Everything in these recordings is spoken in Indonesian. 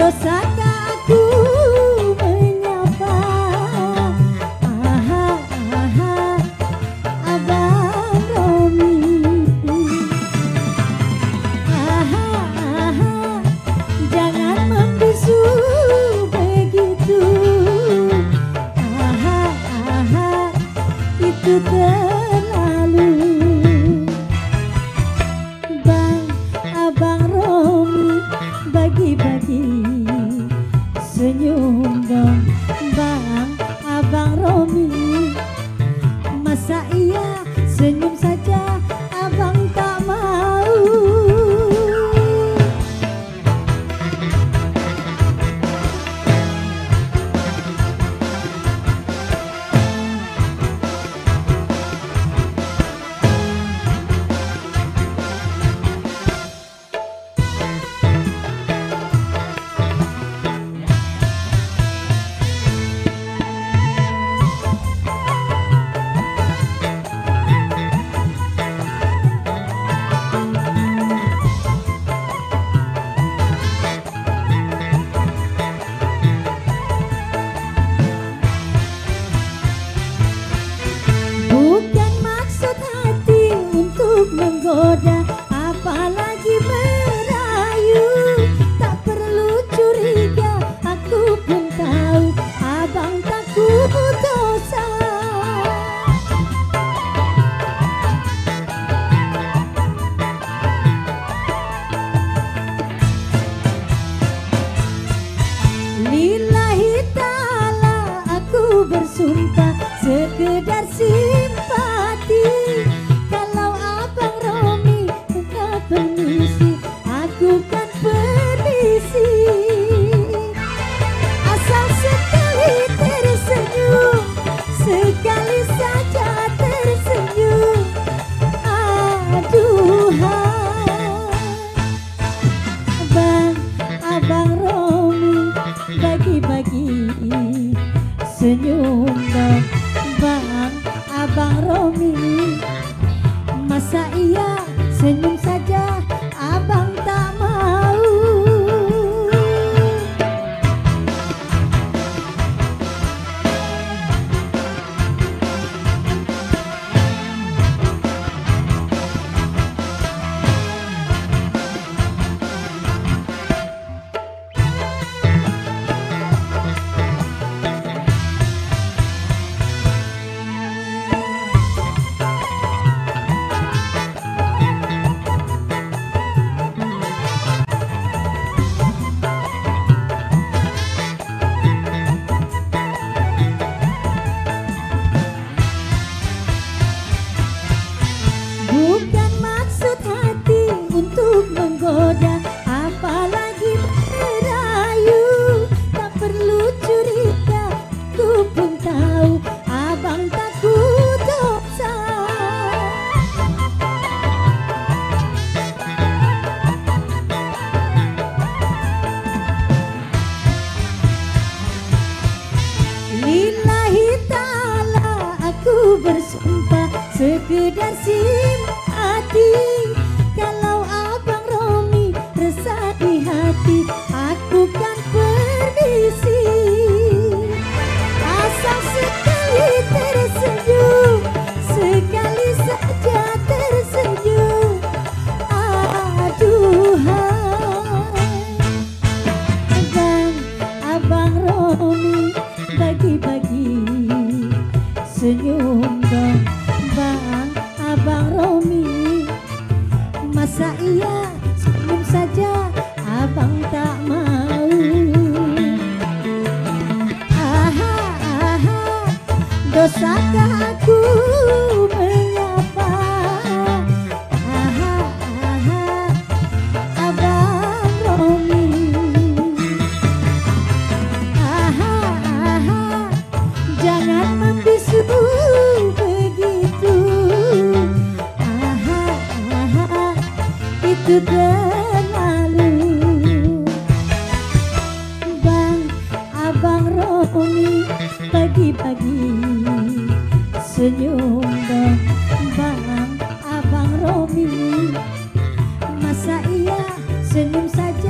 dosa aku. senyum senyum saja Senyum dong Bang Abang Romi. Masa iya senyum sekedar simpati kalau abang Romi resah di hati aku kan permisi. bisa iya senyum saja abang tak mau. Aha aha dosakah aku menyapa? Aha aha abang Romi. Aha aha jangan membisu Oni pagi-pagi Senyum dong Bang Abang Romi Masa iya senyum saja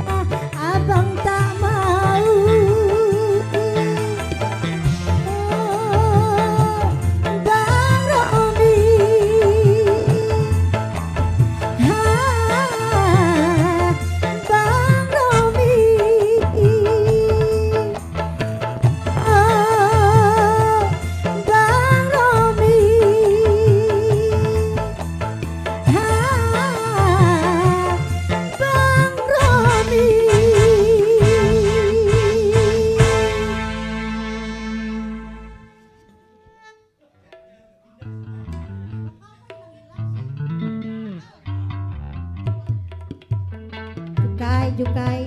Jukai, Jukai.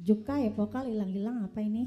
Jukai vokal hilang-hilang apa ini?